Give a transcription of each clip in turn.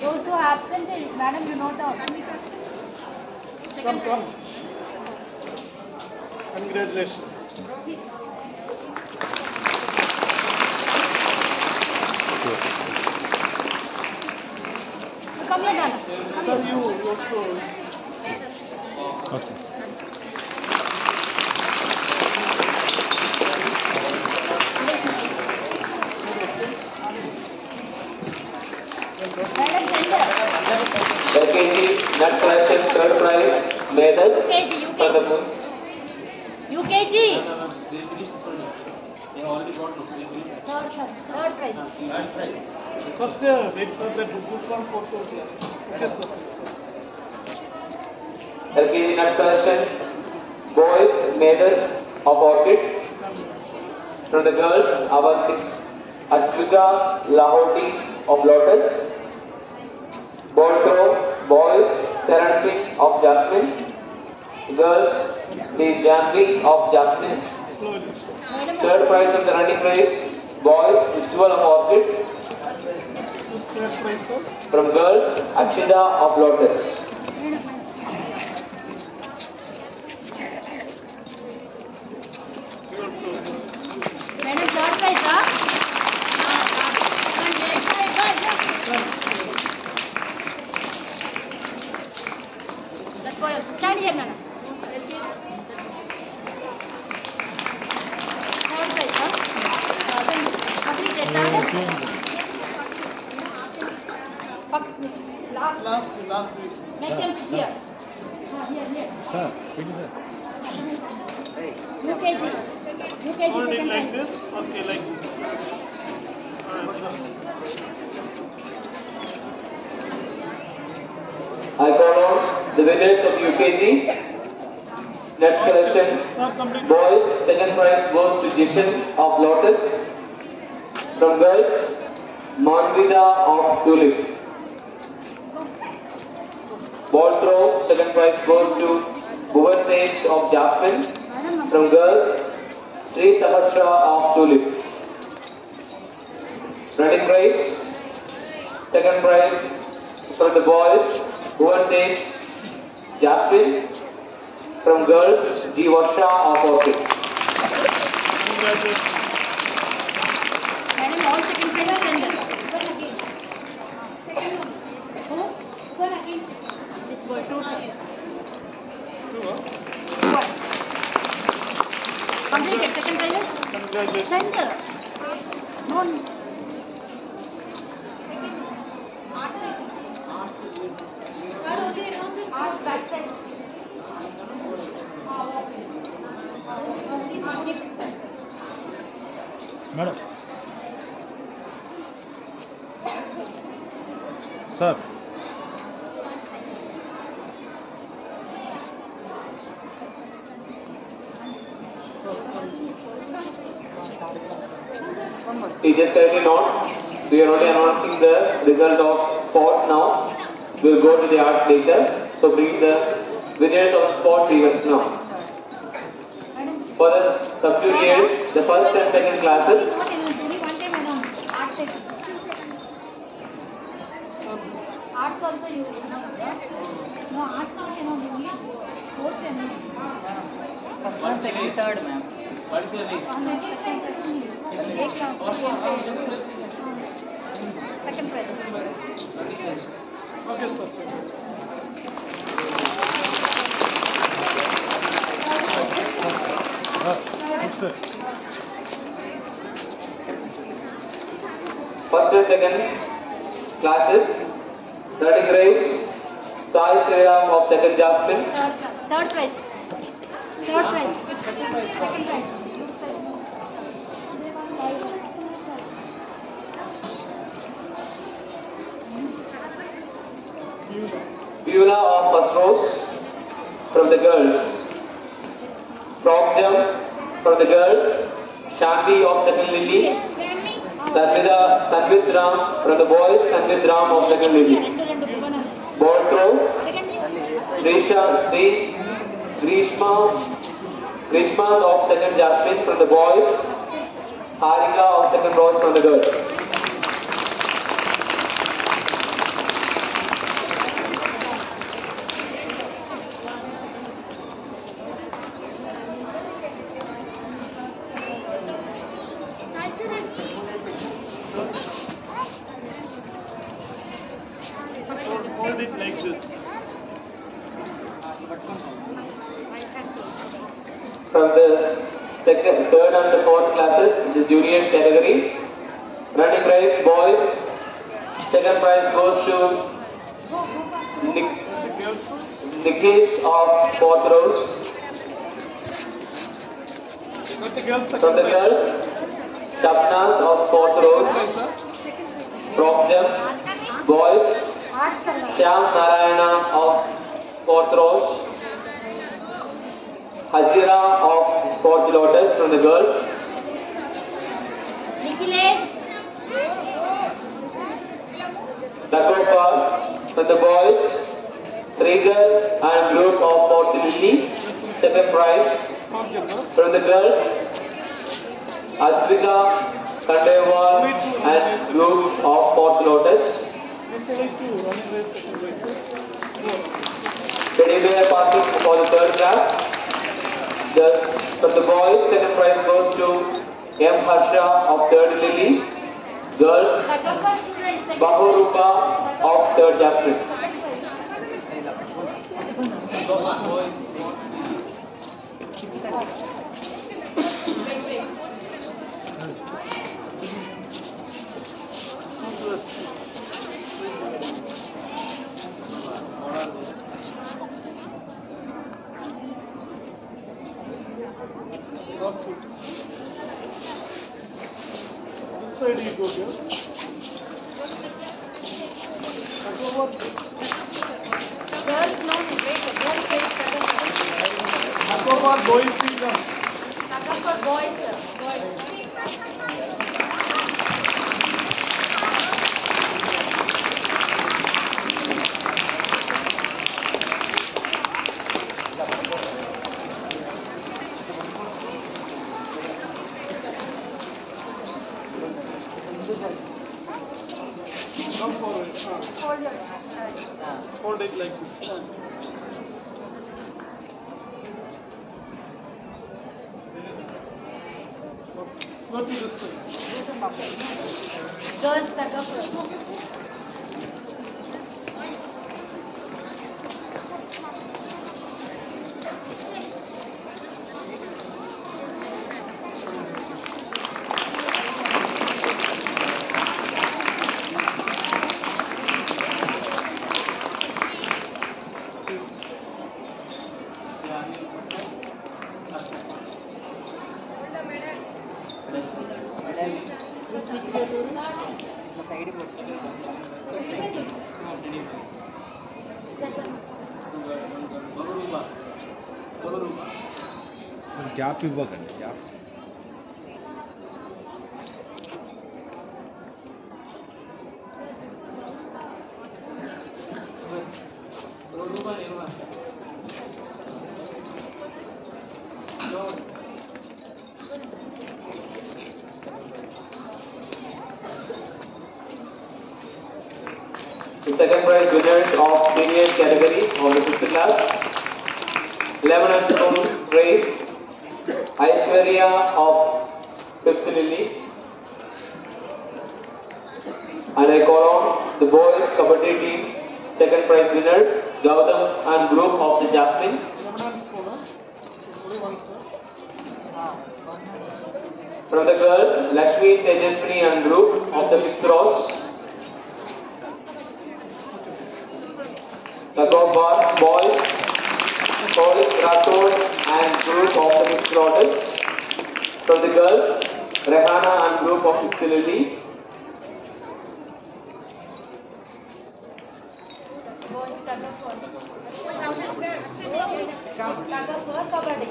Those who are absent, eh, madam, you note down. Come, come. Congratulations. Come here, Nana. Come Sir, here. you also. Okay. Madam, tender. LKG nut collection third prize Vedas UKG, for the UKG. moon. UKG. They finished this one. They already got no. They finished. Third, sir. Third prize. Third prize. First, uh, wait, sir, that this one photo. Yes, sir. LKG nut question. boys Vedas of orchid. From the girls Avanti Ashwika Lahoti of lotus. Bolto boys Singh of jasmine. Girls the Janvi of jasmine. Third prize of the running race boys Jewel of orchid. From girls Akshida of lotus. You also. Madam, third prize, huh? One left side, go, go. That's why, stand here, Nana. Third prize, huh? Uh, then complete it, huh? Fuck, Last, Last, last week. next time sit here. Ah, here, here. Sir, Pity sir. UKG. UKG Hold it like prize. this. Okay, like this. I call on the winners of UKG. Net collection boys second prize goes to Jishan of Lotus. From girls Manvida of Tulip. Ball throw second prize goes to Bhuvan Tej of Jasmine. From girls Sri Sahasra of Tulip. Running prize second prize from the boys Bhuvan Tej Jasmine. From girls G Varsha of Orchid. Congratulations. Madam, all second prize are tender. One again. Second one. Who? One again. This boy, two second. Two, huh? One. Completed, second prize? Congratulations. Tender. No. Arts back side. Madam. Sir. Teachers kindly we are only announcing the result of sports now. We will go to the arts later. So bring the winners of sports events now. For the sub-juniors, the first and second classes, Not enough. Only one time around. Arts also you. No, arts not enough. Only sports enough. First one, second, third, ma'am. What is your name? Second present. Okay, sir. First and second classes, third grade, Sai Sriram of second Jasmine. Third, third prize. Third prize. Second prize. Tuna of first rows from the girls. prop jump from the girls. Shanti of second lily. Tanvida, Tanvit Ram from the boys. Tanvit Ram of second lily. Ball throw. Risha, Sri, Grishma, Grishma of second Jasmine from the boys. Harika of second rows from the girls. From the second, third and the fourth classes, the junior category, running prize boys, second prize goes to girls. Nikesh of fourth rose. Let the girls From the girls, Tapnas of fourth rose, from them, boys, Shyam Narayana of fourth rose, Hajira of fourth lotus from the girls. Dakopa from the boys, Srigal and group of lily, second prize from the girls, Advika Kandewal and group of fourth lotus. This is two, running race, second Teddy bear passing for the third class. The, from the boys, second prize goes to M. Harsha of third lily. Girls, Bahurupa of third Jasmine. Last two. This side you go here. And go what? Girls no, wait, girls wait, Akobar boys see them. for boys, boys. Forward. Ah. Hold it like this. Go to this side. Girls back up Happy bakın. The second prize winners of senior category on the 5th class, 11 and race. Aishwarya of fifth lily. And I call on the boys kabaddi team second prize winners Gautam and group of the Jasmine. From the girls Lakshmi Tejaswini and group of the fifth rose. The boys Paul Rathod and group of the rose. From the girls Rehana and group of fifth lily. Boys back up first. Back up first, kabaddi.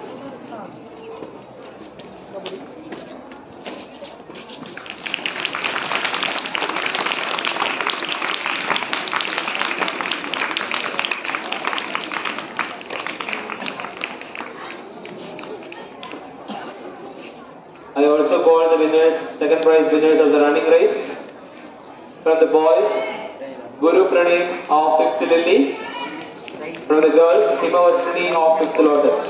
the winners, second prize winners of the running race. From the boys, Guru Praneem of 5th Lily. From the girls, Himavashini of 5th Lotus.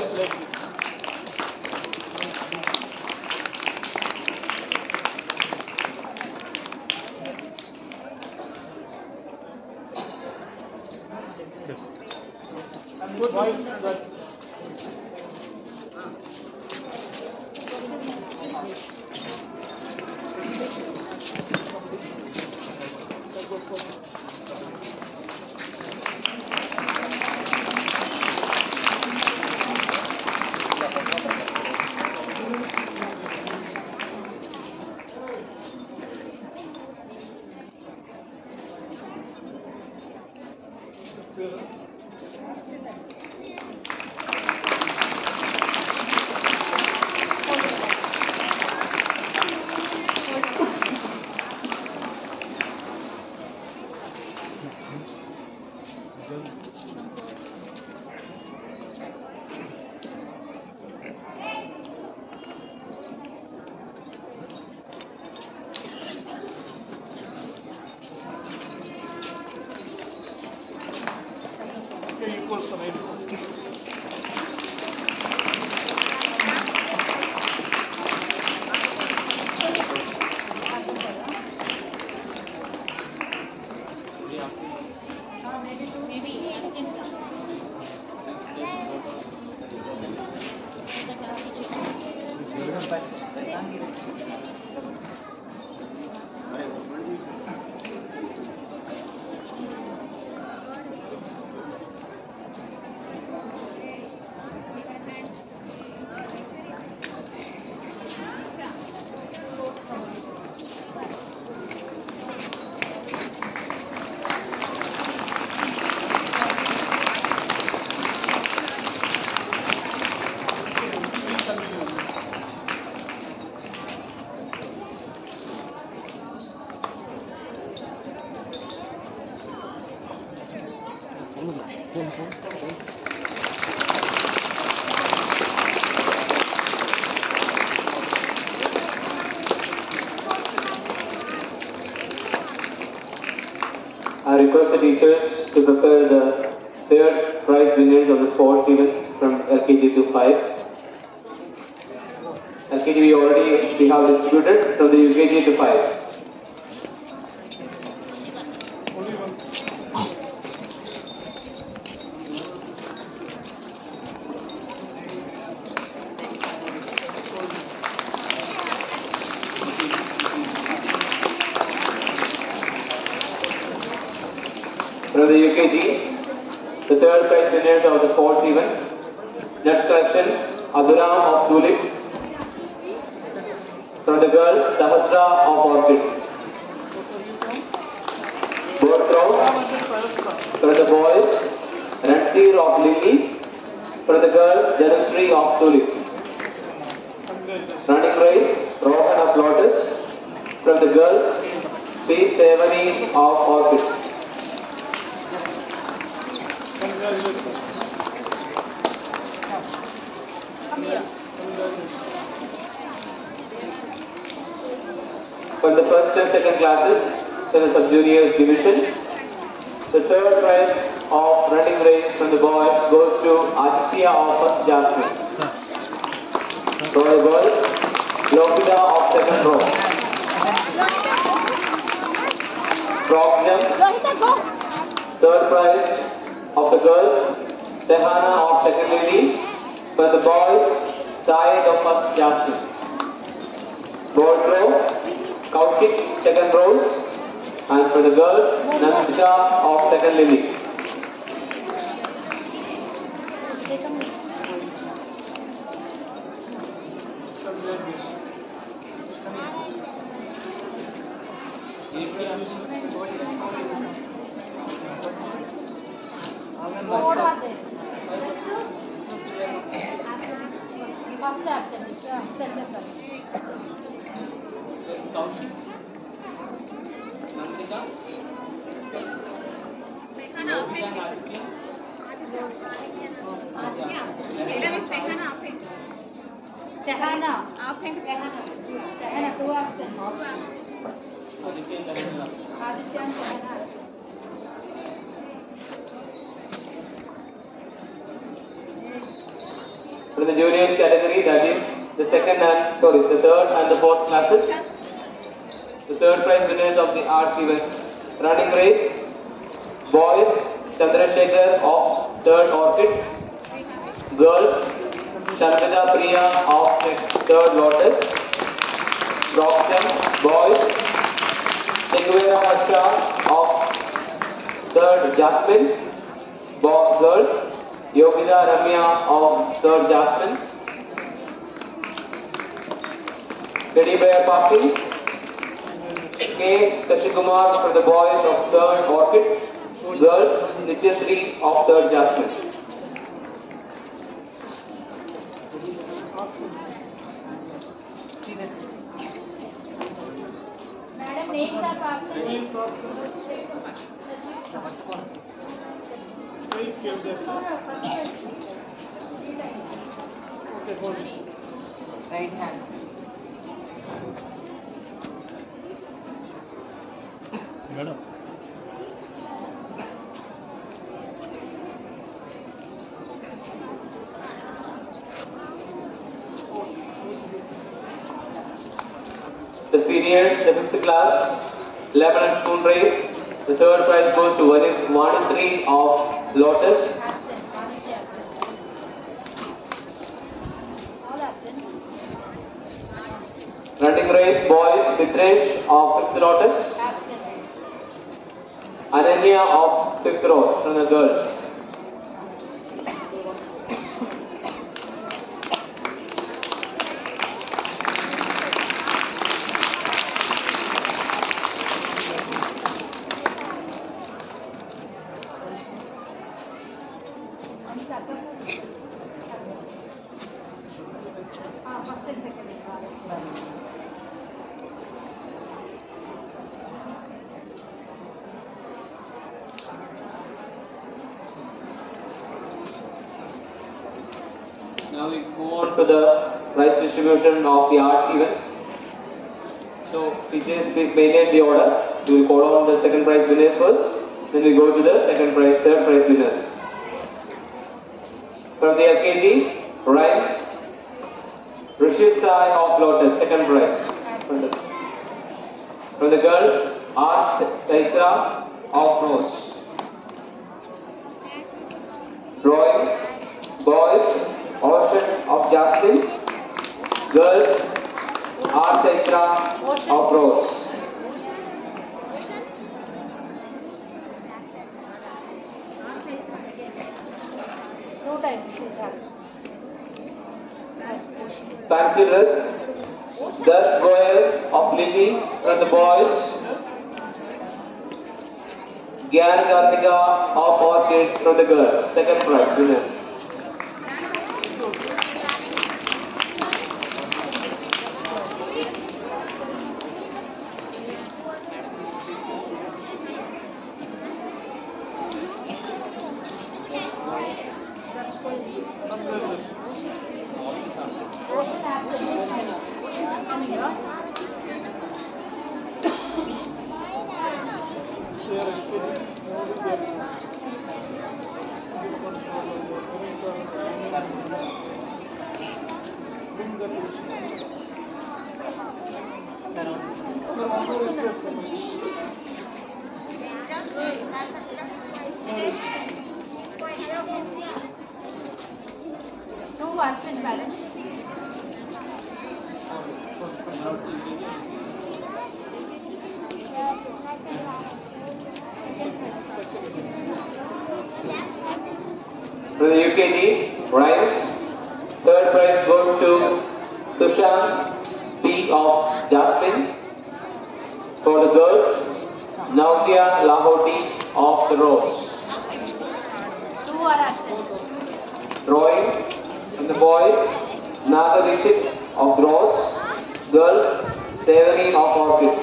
We already we have distributed from the UKG to 5. Only one. From the UKG, the third prize winners of the sports events. Next collection, Aduram of Tulip. From the girls, Sahasra of Orchid. Throw. From the boys, Rantir of Lily. From the girls, Janusri of Tulip. Running race, Rohan of Lotus. From the girls, P. Sevani of Orchid. Congratulations. Congratulations. For the first and second classes in the sub-juniors division, the third prize of running race from the boys goes to Aditya of first Jasmine. For the girls, Lokita of second row. Frog jump, third prize of the girls, Tehana of second lady. For the boys, Syed of first Jasmine. Ball throw, Second rose. And for the girls, Namisha of second lily. What are they? First absent. Second Kaushik. Nansika. Lovita Harti. For the juniors category, that is the second and sorry, the third and the fourth classes. The third prize winners of the arts events. Running race, boys, Chandrasekhar of third orchid. Girls, Sharmida Priya of third lotus. Rock boys, Sigvera Harsha of third jasmine. Bo- girls, Yogida Ramya of third jasmine. Bear passing. K. Sashikumar for the boys of third orchid. Girls, Nityasri of third jasmine. Madam, names are absent. Names are Wait, give them. No, no, first one. Three times. Okay, hold it. Right hand. Madam The seniors, the fifth class, lemon and spoon race. The third prize goes to one is Vanitri of Lotus. Running race, boys, Mitresh of fifth Lotus. Ananya of fifth rose from the girls. One second. Ah, first and second is valid. Now we move on to the prize distribution of the arts events. So teachers, please maintain the order. We will call on the second prize winners first. Then we go to the second prize, third prize winners. From the LKG, rhymes. Rishit Sai of Lotus, second prize. From the, girls, Art Chaitra of Rose. Drawing, boys, Ocean of Jasmine, girls, Chaitra of. Fancy dress, Darsh Goyal of Lily from the boys, Gyan Kartika of Orchid from the girls, second prize winners. Ocean absent. Coming up. Share and put it. Only there. For the pennies are- Bring the dish. Sir, one more is there, sir. Two absent, madam. From the UKG, rhymes. Third prize goes to Sushant P of Jasmine. For the girls, Nautya Lahoti of the Rose. Two are absent. Drawing from the boys, Nagarishit of Rose. Girls, Severi of Orchid.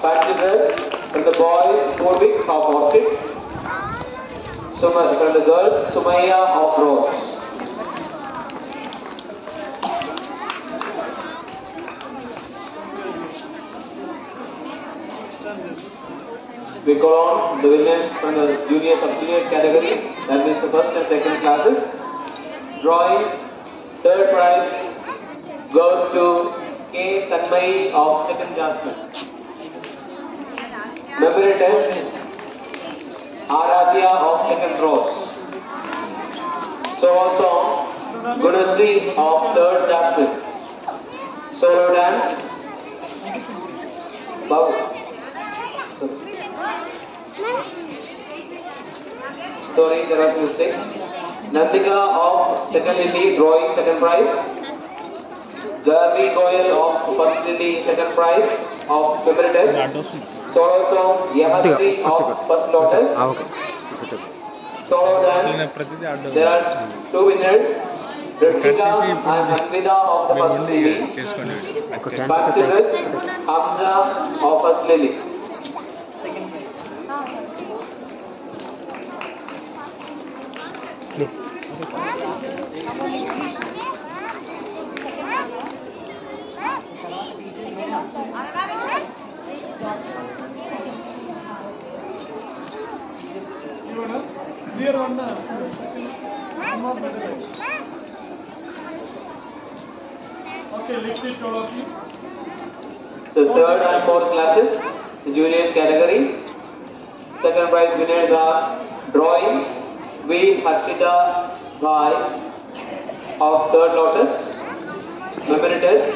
Dress from the boys, Purvik of Orchid. From the girls, Sumaya of Rose. We call on the winners from the junior sub junior category, that means the first and second classes. Drawing, third prize goes to K. Tanmay of second Jasmine. Memory test, Aradhya of second Rose. Solo song, Gunasri of third Jasmine. Solo dance, Babu. Story there was a mistake. Nandika of second Lily drawing second prize. Garvi Goyal of first Lily second prize of favorite test. Solo song Yahasri of first lotus. Ah, okay. Solo dance. There are two winners. Ritika and Anvida of the first Lily. Bachelors Amza of first Lily. Clear one okay lift చూడండి So third and fourth classes, the juniors category. Second prize winners are drawing V. Harshita Bhai of third lotus. Memory test,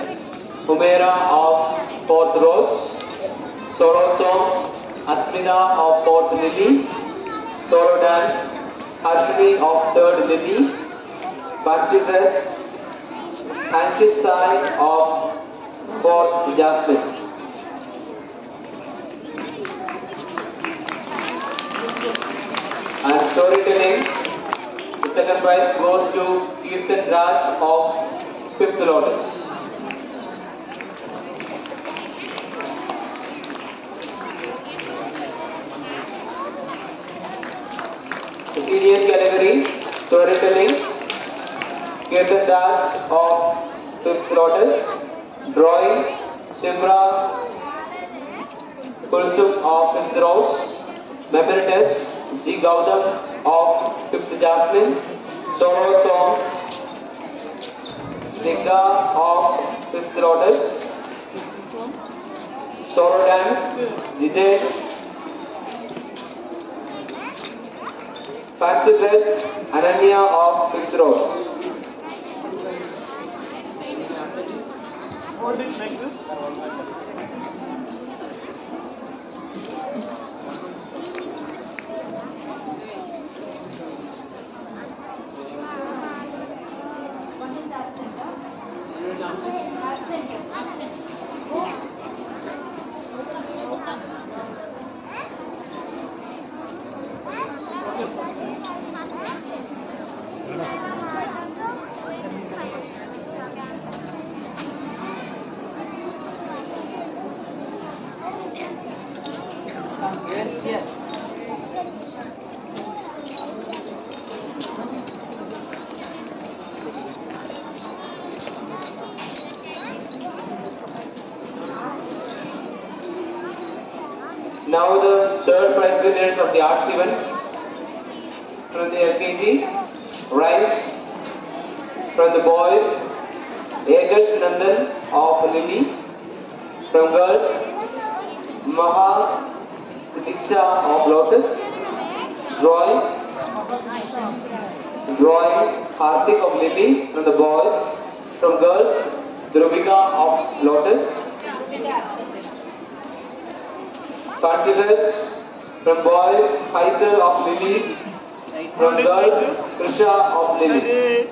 Humera of fourth rose. Solo song, Asmina of fourth lily. Solo dance, Harshini of third lily. Anshit Sai of fourth jasmine. And storytelling, the second prize goes to Keertan Raj of fifth Lourdes interior category storytelling Keertan Raj of fifth Lourdes drawing Simra Kulsum of इंद्रोस मैपर जी Gautam of fifth Jasmine सोरो song Singa of fifth lotus, solo dance, Jide, fancy dress, Ananya of fifth rose. What did make this? Yes, yes. Now the third prize winners of the arts from the LKG, rhymes from the boys, Adarsh Nandan of Lily, from girls, Maha Diksha of Lotus, drawing, drawing Hardik of Lily from the boys, from girls, Drubika of Lotus, dress From boys, Faisal of Lily. From girls, Krisha of Lily.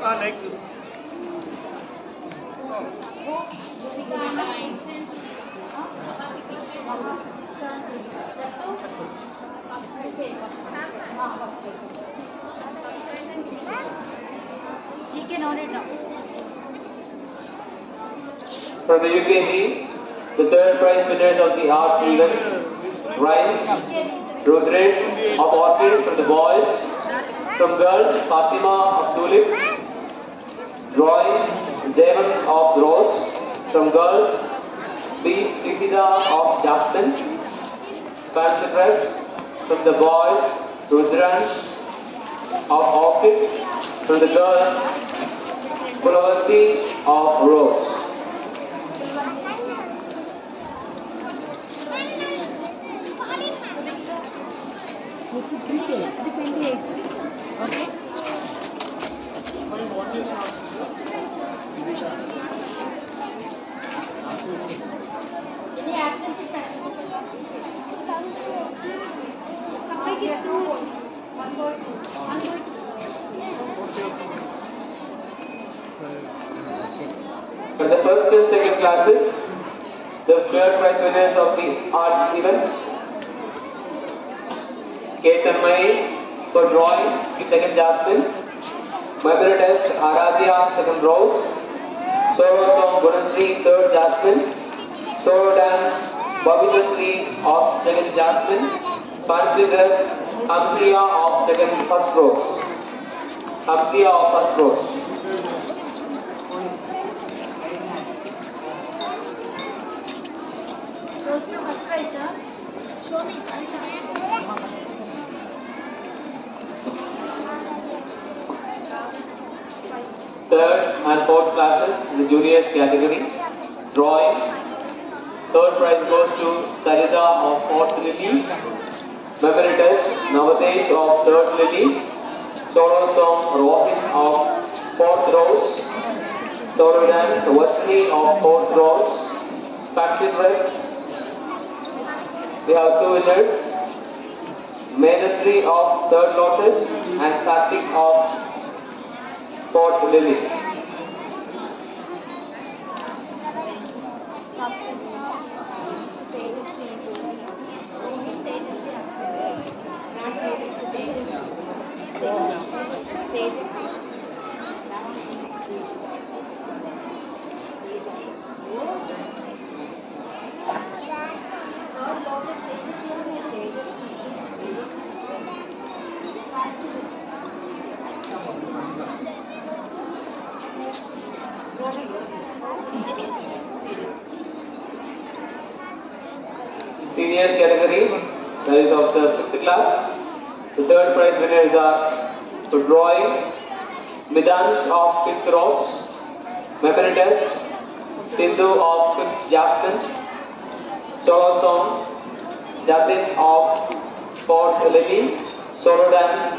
You can own. From the UKG, the third prize winners of the art events, Rhymes, Rudresh of Orchid from the boys, from girls, Fatima of Tulip, Drawing, Devan of Rose, from girls, B. Krisida of Jasmine, Fancy from the boys, Rudransh of Orchid, from the girls, Pulavarti of Rose. Third and fourth classes, the juniors category. Drawing. Third prize goes to Sarita of fourth Lily. Test, Navadej of third Lily. Solo song, Rohin of fourth Rose. Solo dance, Wesley of fourth Rose. Fancy dress. We have two winners. Medasri of third Lotus and Kartik of fourth Lily. Seniors category, that is of the fifth class. The third prize winners are drawing, Midansh of fifth Rose, memory test, Sindhu of fifth Jasmine, solo song, Jatin of fourth Lily, solo dance,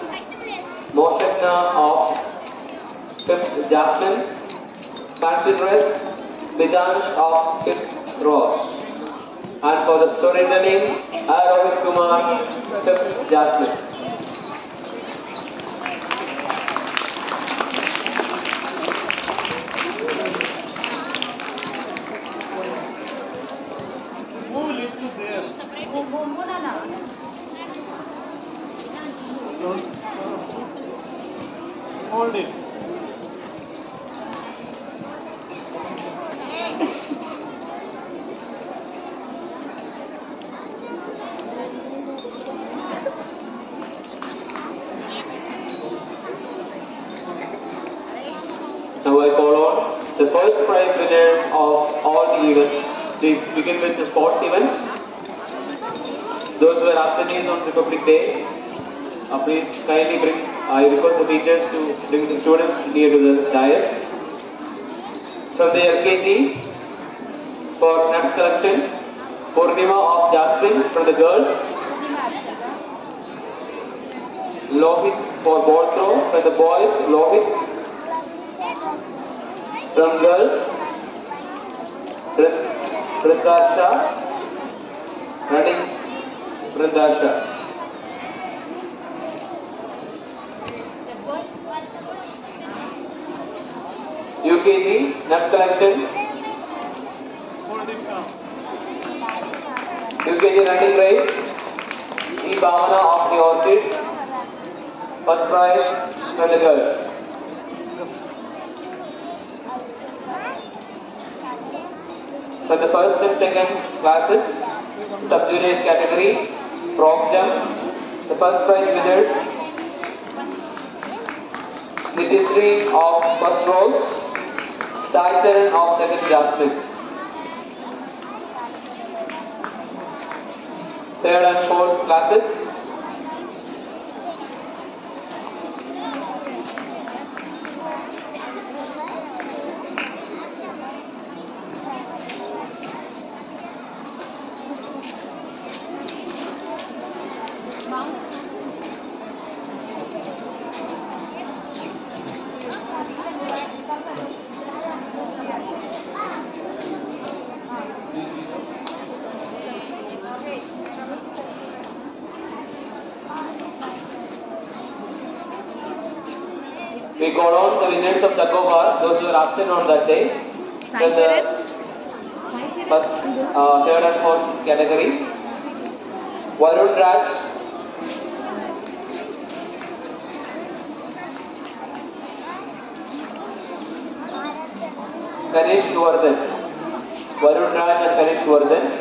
Moshakna of fifth Jasmine, fancy dress, Midansh of fifth Rose. And for the storytelling, Arohit Kumar, fifth Jasmine. Move little there. Close. Hold it. Now I call on the first prize winners of all the events. We begin with the sports events. Those who are absentees on Republic Day, uh, please kindly bring, I request the teachers to bring the students near to the dais. From the LKG, for next collection, Purnima of Jasmine from the girls, Lohit for ball throw from the boys, Lohit from girls, Prasasha, running Prasasha. UKG, next collection, Hold it now. UKG running race, E. Bhavana of the Orchid, first prize from the girls. For the first and second classes, sub-juniors category, frog jump, the first prize winners, Nitisri of first rose, Sai Charan of second Jasmine. Third and fourth classes, We call on the winners of Taco Bar, those who were absent on that day. From the first, uh, third and fourth category. Varun Raj, Ganesh Vardhan. Varun Raj and Ganesh Vardhan.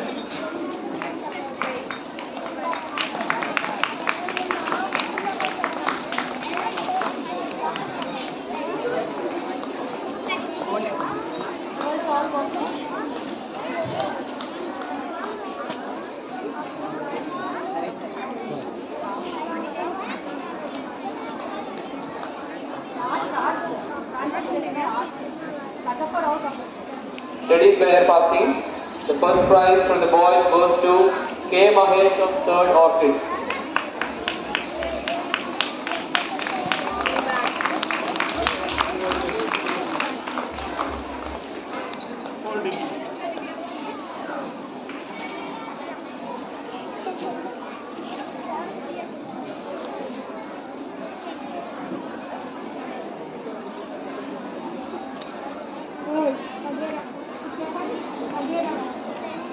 Player passing. The first prize from the boys goes to K. Mahesh of third orchid.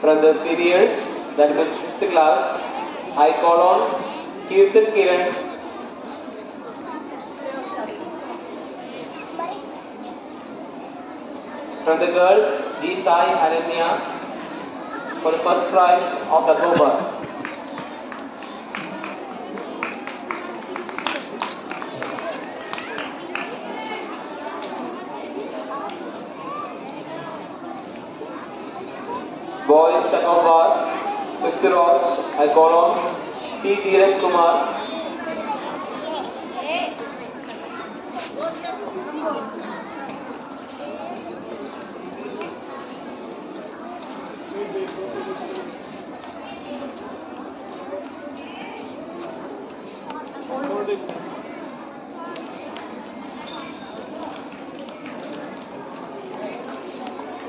From the seniors, that means fifth class, I call on Kirtan Kiran. From the girls, G. Sai Ananya for the first prize of the Gobar. Rows, I call on T. Kumar.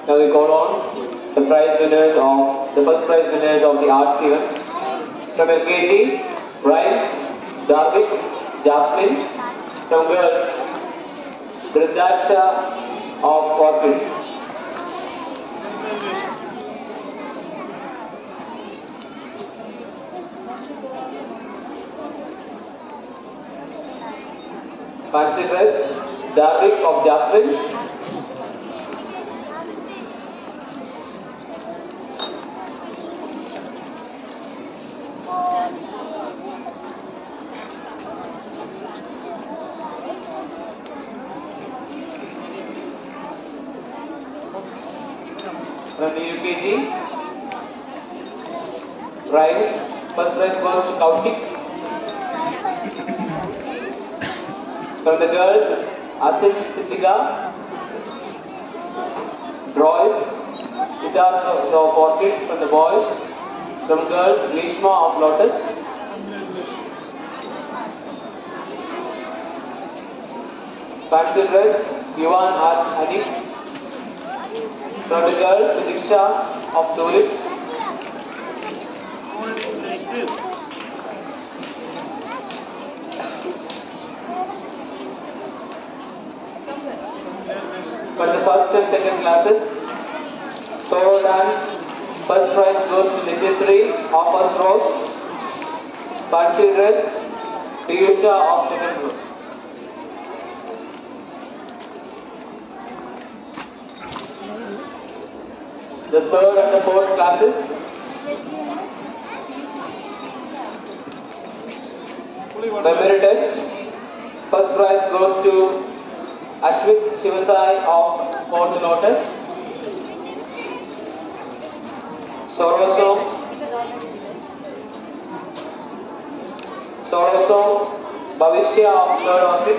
Now we call on the prize winners of the first prize winners of the art events. From LKG, Rhymes, Darvik, Jasmine. From girls, Vrindaksha of Orchid. Fancy dress, Darvik of Jasmine. From the UKG, Rhymes, first prize goes to Kautik. From the girls, Asit Siddhika, Royce, Of Orchid from the boys. From girls, Grishma of Lotus. Fancy dress, Yuvan as Anik. From the girls, Sudiksha of Tulip. For the first and second classes, solo dance, first prize goes to Nitishri of first row. Fancy dress, Piyusha of second row. The third and the fourth classes, memory test. First prize goes to Ashwit Shivasai of Fort Lotus. सौ ষোলোশो भविष्य of Lord office